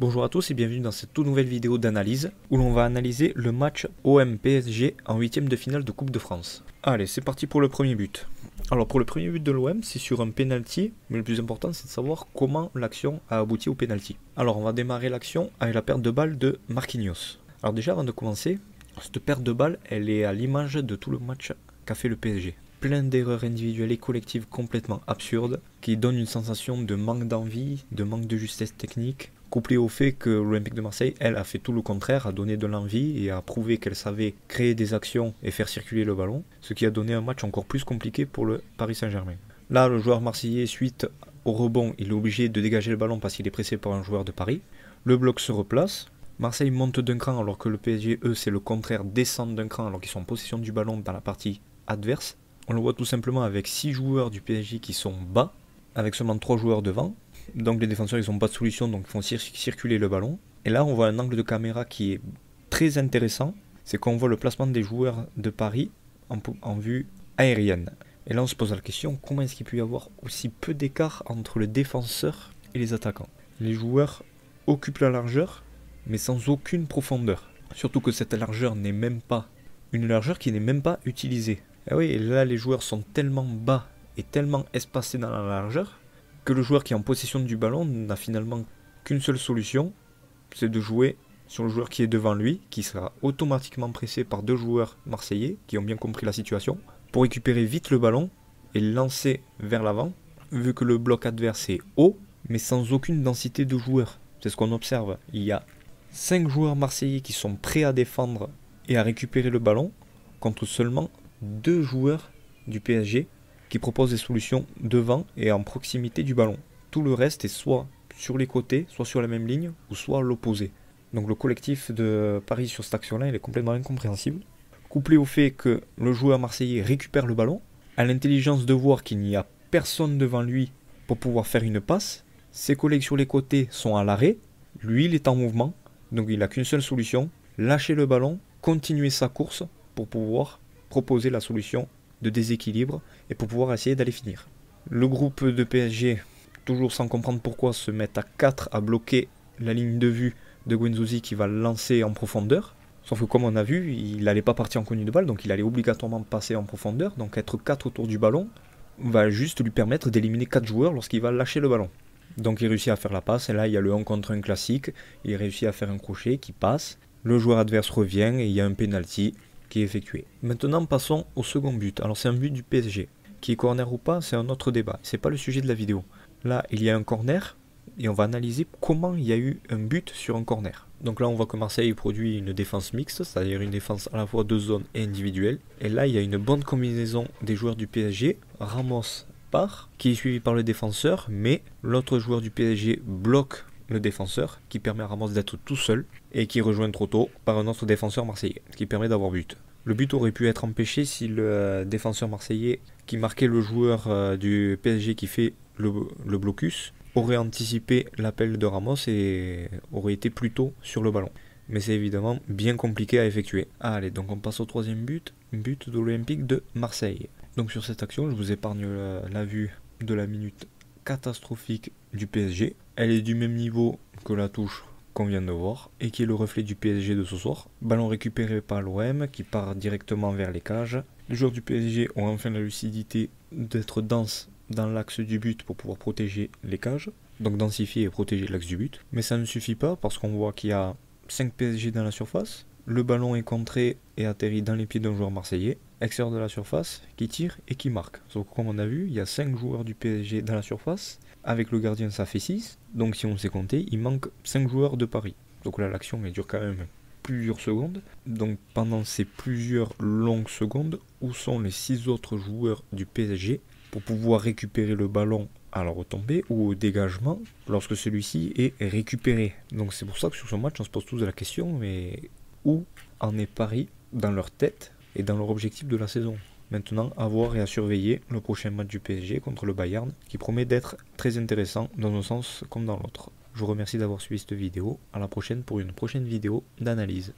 Bonjour à tous et bienvenue dans cette toute nouvelle vidéo d'analyse où l'on va analyser le match OM-PSG en huitième de finale de Coupe de France. Allez, c'est parti pour le premier but. Alors pour le premier but de l'OM, c'est sur un penalty, mais le plus important c'est de savoir comment l'action a abouti au penalty. Alors on va démarrer l'action avec la perte de balle de Marquinhos. Alors déjà avant de commencer, cette perte de balle, elle est à l'image de tout le match qu'a fait le PSG plein d'erreurs individuelles et collectives complètement absurdes, qui donnent une sensation de manque d'envie, de manque de justesse technique, couplé au fait que l'Olympique de Marseille, elle, a fait tout le contraire, a donné de l'envie et a prouvé qu'elle savait créer des actions et faire circuler le ballon, ce qui a donné un match encore plus compliqué pour le Paris Saint-Germain. Là, le joueur marseillais, suite au rebond, il est obligé de dégager le ballon parce qu'il est pressé par un joueur de Paris. Le bloc se replace. Marseille monte d'un cran alors que le PSG, eux, c'est le contraire, descend d'un cran alors qu'ils sont en possession du ballon dans la partie adverse. On le voit tout simplement avec 6 joueurs du PSG qui sont bas, avec seulement 3 joueurs devant. Donc les défenseurs ils n'ont pas de solution, donc ils font circuler le ballon. Et là on voit un angle de caméra qui est très intéressant, c'est qu'on voit le placement des joueurs de Paris en, vue aérienne. Et là on se pose la question, comment est-ce qu'il peut y avoir aussi peu d'écart entre le défenseur et les attaquants? Les joueurs occupent la largeur, mais sans aucune profondeur. Surtout que cette largeur n'est même pas une largeur qui n'est même pas utilisée. Et oui, là les joueurs sont tellement bas et tellement espacés dans la largeur que le joueur qui est en possession du ballon n'a finalement qu'une seule solution, c'est de jouer sur le joueur qui est devant lui, qui sera automatiquement pressé par deux joueurs marseillais qui ont bien compris la situation, pour récupérer vite le ballon et lancer vers l'avant, vu que le bloc adverse est haut, mais sans aucune densité de joueurs. C'est ce qu'on observe. Il y a 5 joueurs marseillais qui sont prêts à défendre et à récupérer le ballon, contre seulement deux joueurs du PSG qui proposent des solutions devant et en proximité du ballon. Tout le reste est soit sur les côtés, soit sur la même ligne, ou soit à l'opposé. Donc le collectif de Paris sur cette action-là, est complètement incompréhensible. Couplé au fait que le joueur marseillais récupère le ballon, à l'intelligence de voir qu'il n'y a personne devant lui pour pouvoir faire une passe, ses collègues sur les côtés sont à l'arrêt, lui il est en mouvement, donc il n'a qu'une seule solution, lâcher le ballon, continuer sa course pour pouvoir proposer la solution de déséquilibre et pour pouvoir essayer d'aller finir. Le groupe de PSG, toujours sans comprendre pourquoi, se met à 4 à bloquer la ligne de vue de Guendouzi qui va lancer en profondeur. Sauf que comme on a vu, il n'allait pas partir en connu de balle, donc il allait obligatoirement passer en profondeur. Donc être 4 autour du ballon va juste lui permettre d'éliminer 4 joueurs lorsqu'il va lâcher le ballon. Donc il réussit à faire la passe, et là il y a le 1 contre 1 classique, il réussit à faire un crochet qui passe, le joueur adverse revient et il y a un penalty qui est effectué. Maintenant, passons au second but. Alors, c'est un but du PSG. Qui est corner ou pas, c'est un autre débat. C'est pas le sujet de la vidéo. Là, il y a un corner et on va analyser comment il y a eu un but sur un corner. Donc là, on voit que Marseille produit une défense mixte, c'est-à-dire une défense à la fois de zone et individuelle. Et là, il y a une bonne combinaison des joueurs du PSG. Ramos part, qui est suivi par le défenseur, mais l'autre joueur du PSG bloque le défenseur, qui permet à Ramos d'être tout seul et qui rejoint trop tôt par un autre défenseur marseillais, qui permet d'avoir but. Le but aurait pu être empêché si le euh, défenseur marseillais qui marquait le joueur euh, du PSG qui fait le, blocus aurait anticipé l'appel de Ramos et aurait été plus tôt sur le ballon. Mais c'est évidemment bien compliqué à effectuer. Allez, donc on passe au troisième but, but de l'Olympique de Marseille. Donc sur cette action, je vous épargne la vue de la minute catastrophique du PSG. Elle est du même niveau que la touche qu'on vient de voir et qui est le reflet du PSG de ce soir. Ballon récupéré par l'OM qui part directement vers les cages. Les joueurs du PSG ont enfin la lucidité d'être dense dans l'axe du but pour pouvoir protéger les cages. Donc densifier et protéger l'axe du but. Mais ça ne suffit pas parce qu'on voit qu'il y a 5 PSG dans la surface. Le ballon est contré et atterrit dans les pieds d'un joueur marseillais extérieur de la surface, qui tire et qui marque. Donc comme on a vu, il y a 5 joueurs du PSG dans la surface. Avec le gardien, ça fait 6. Donc si on sait compter, il manque 5 joueurs de Paris. Donc là, l'action, dure quand même plusieurs secondes. Donc pendant ces plusieurs longues secondes, où sont les 6 autres joueurs du PSG pour pouvoir récupérer le ballon à la retombée ou au dégagement lorsque celui-ci est récupéré? Donc c'est pour ça que sur ce match, on se pose tous la question, mais où en est Paris dans leur tête et dans leur objectif de la saison. Maintenant, à voir et à surveiller le prochain match du PSG contre le Bayern qui promet d'être très intéressant dans un sens comme dans l'autre. Je vous remercie d'avoir suivi cette vidéo. À la prochaine pour une prochaine vidéo d'analyse.